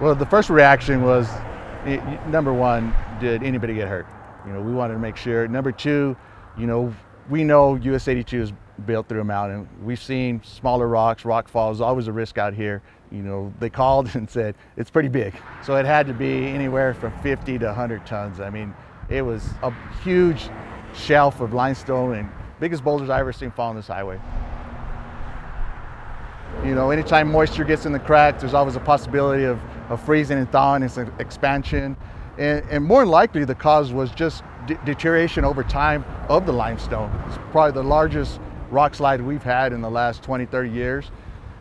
Well, the first reaction was, number one, did anybody get hurt? You know, we wanted to make sure. Number two, you know, we know US 82 is built through a mountain. We've seen smaller rocks, rock falls, always a risk out here. You know, they called and said, it's pretty big. So it had to be anywhere from 50 to 100 tons. I mean, it was a huge shelf of limestone and biggest boulders I've ever seen fall on this highway. You know, anytime moisture gets in the crack, there's always a possibility of, of freezing and thawing and expansion. And, and, more than likely, the cause was just deterioration over time of the limestone. It's probably the largest rock slide we've had in the last 20, 30 years.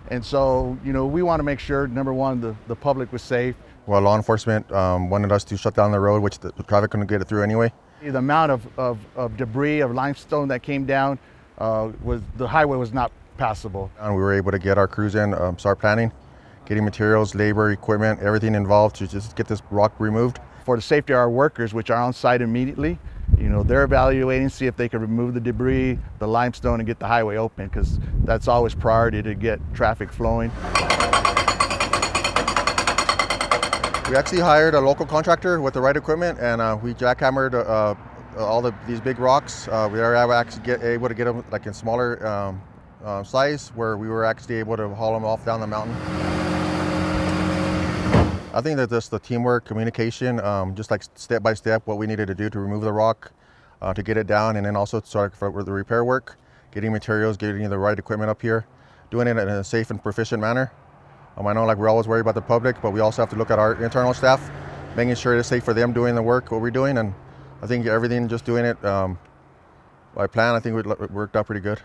And so, you know, we want to make sure, number one, the, the public was safe. Well, law enforcement um, wanted us to shut down the road, which the, the traffic couldn't get it through anyway. The amount of, of, of debris, of limestone that came down, uh, was the highway was not passable. And we were able to get our crews in, um, start planning, getting materials, labor, equipment, everything involved to just get this rock removed. For the safety of our workers, which are on site immediately, you know, they're evaluating, see if they can remove the debris, the limestone, and get the highway open, because that's always priority to get traffic flowing. We actually hired a local contractor with the right equipment, and uh, we jackhammered uh, all the, these big rocks. Uh, we were actually get, able to get them like in smaller um, uh, size where we were actually able to haul them off down the mountain. I think that just the teamwork, communication, um, just like step by step what we needed to do to remove the rock, uh, to get it down, and then also start for the repair work, getting materials, getting the right equipment up here, doing it in a safe and proficient manner. Um, I know like we're always worried about the public, but we also have to look at our internal staff, making sure it's safe for them doing the work, what we're doing, and I think everything, just doing it um, by plan, I think it worked out pretty good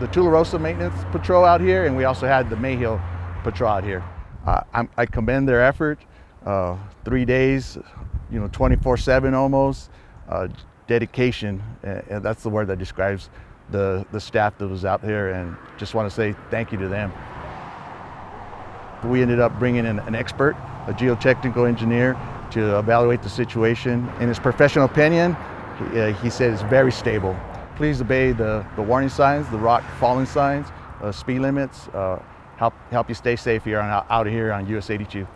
the Tularosa Maintenance Patrol out here, and we also had the Mayhill Patrol out here. Uh, i commend their effort. Uh, three days, you know, 24/7 almost. Uh, dedication, and that's the word that describes the the staff that was out there. And just want to say thank you to them. We ended up bringing in an expert, a geotechnical engineer, to evaluate the situation. In his professional opinion, he, uh, he said it's very stable. Please obey the, the warning signs, the rock falling signs, uh, speed limits, uh, help, help you stay safe here on, out of here on US 82.